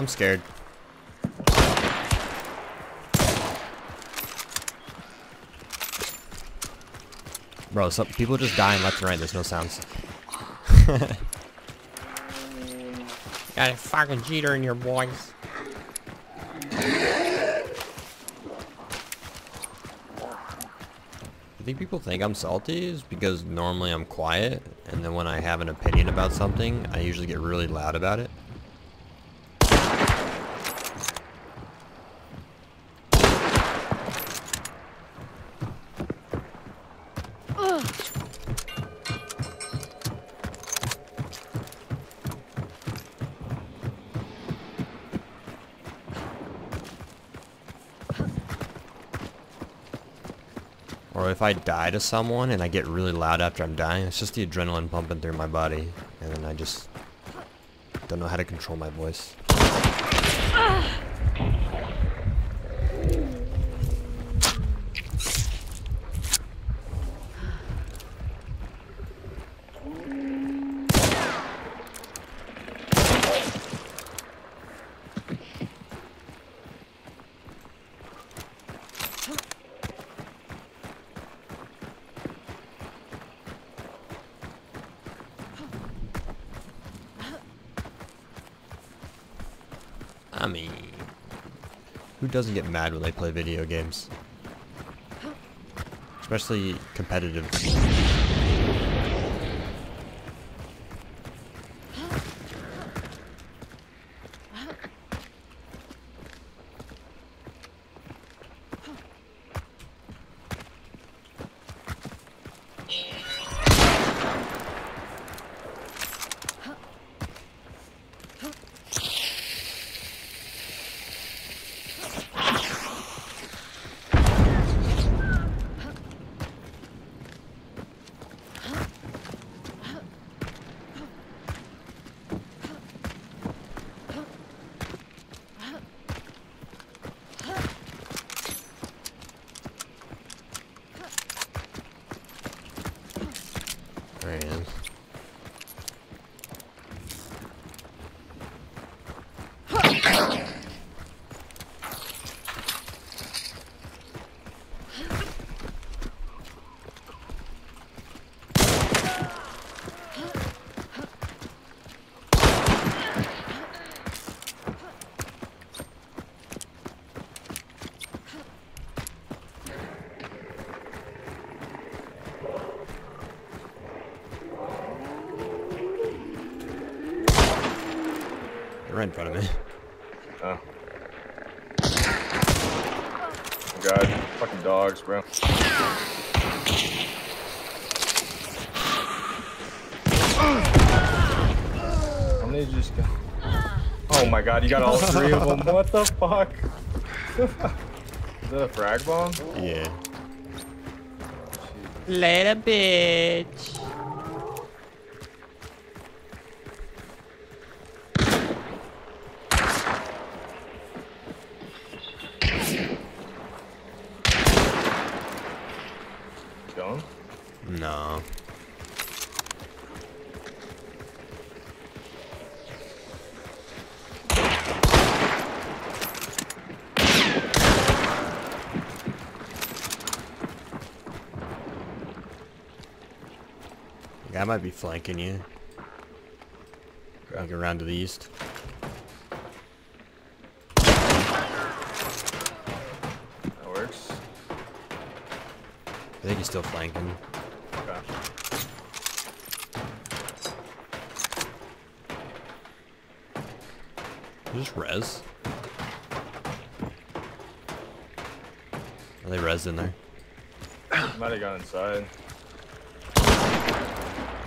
I'm scared. Bro, some people just dying left and right. There's no sounds. Got a fucking cheater in your voice. I think people think I'm salty is because normally I'm quiet, and then when I have an opinion about something, I usually get really loud about it. If I die to someone and I get really loud after I'm dying, it's just the adrenaline pumping through my body. And then I just don't know how to control my voice. Doesn't get mad when they play video games? Especially competitive. In front of me. Oh. God, fucking dogs, bro. How many did you just go? Oh my god, you got all three of them. What the fuck? Is that a frag bomb? Yeah. Oh, Later, bitch. Going? No. Guy might be flanking you. Like around to the east. That works. I think he's still flanking. Okay. Just res. Are they res in there? Might have gone inside.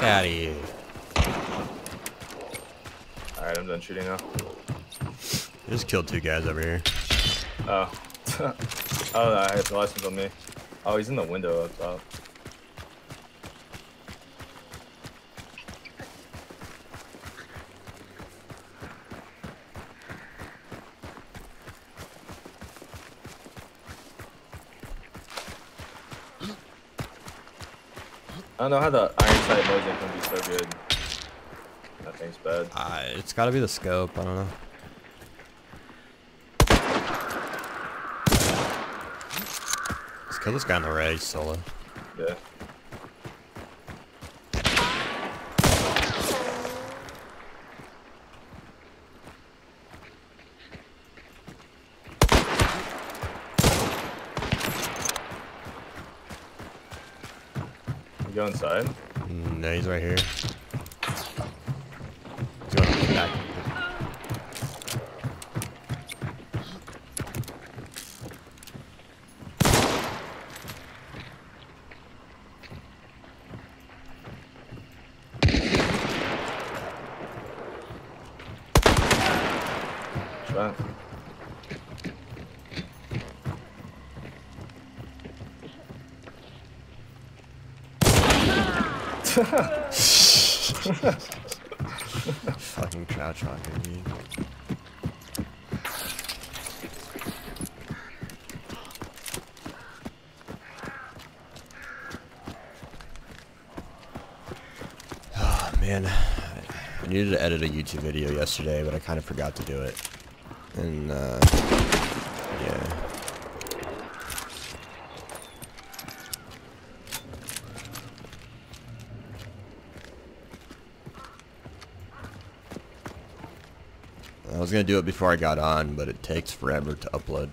Fuck out of here. Alright, I'm done shooting now. I just killed two guys over here. Oh. oh, no, the last one's on me. Oh, he's in the window up top. I don't know how the iron sight Mosin can be so good. That thing's bad. Uh, it's gotta be the scope, I don't know. Let's kill this guy on the right solo. Yeah. Go inside? Mm, No, he's right here. He's going back. Shot. Fucking crouch walking, dude. Oh man, I needed to edit a YouTube video yesterday, but I kind of forgot to do it. And uh, yeah. I was gonna do it before I got on, but it takes forever to upload.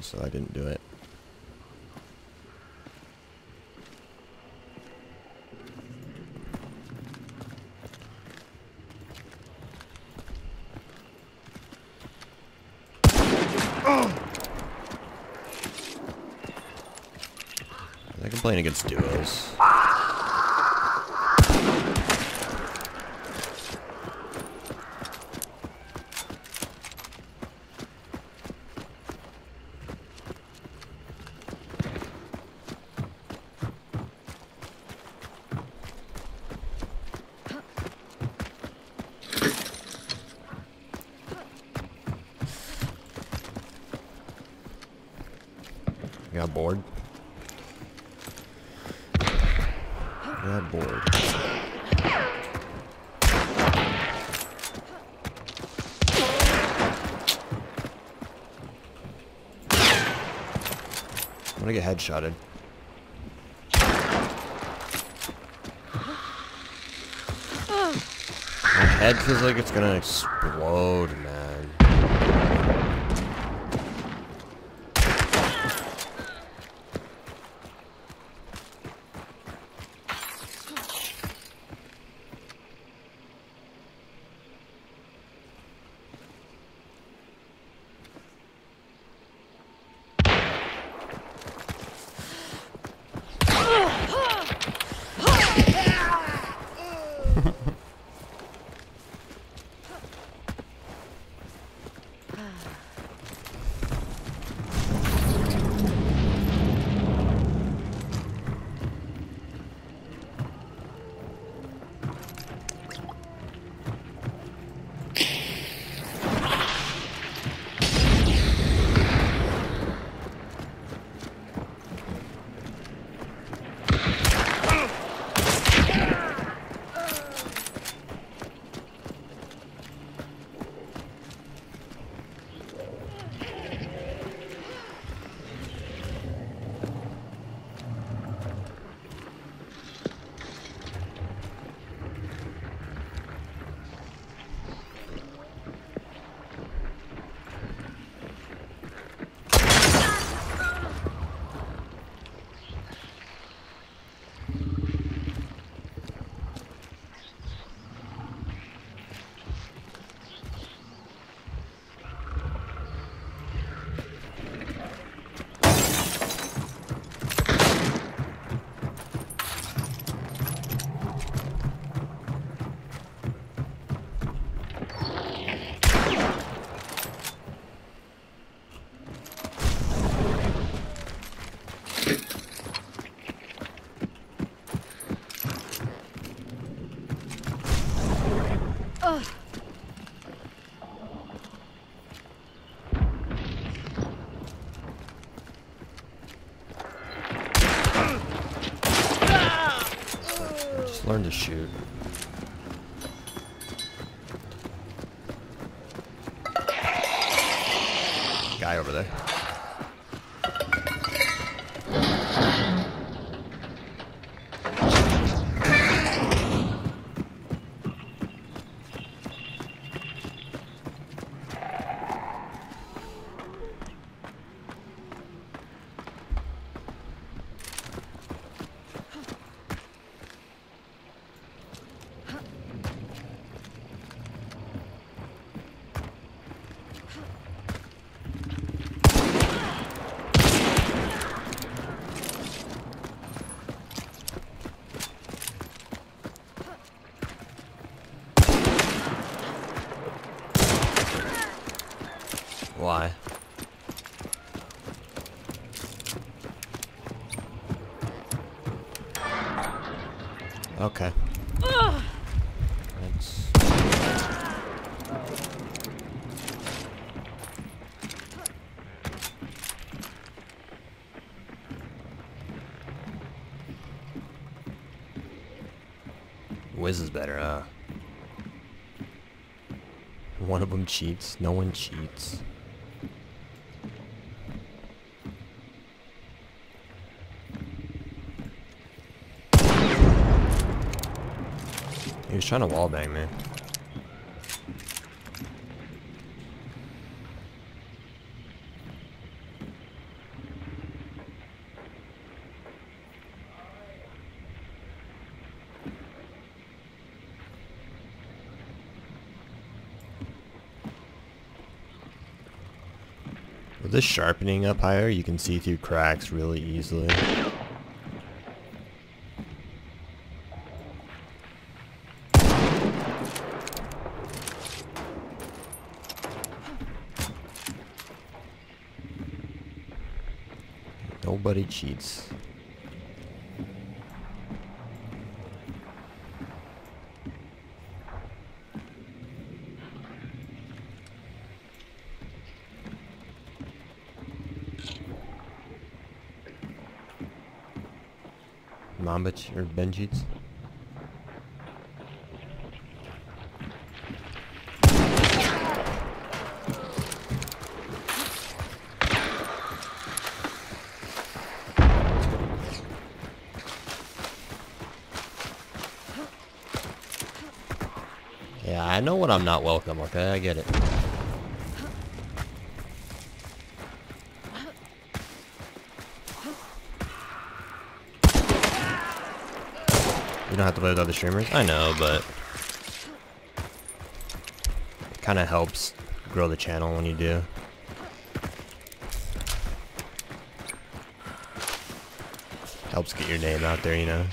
So I didn't do it. Against duos. Got bored. Got bored. I'm gonna get headshotted. My head feels like it's gonna explode, man. Just learn to shoot. Guy over there. Why? Okay. That's... Wiz is better, huh? One of them cheats. No one cheats. He was trying to wallbang me. This sharpening up higher, you can see through cracks really easily. Nobody cheats. Or Ben cheats? Yeah, I know when I'm not welcome, okay? I get it. Don't have to play with other streamers? I know, but... It kind of helps grow the channel when you do. Helps get your name out there, you know?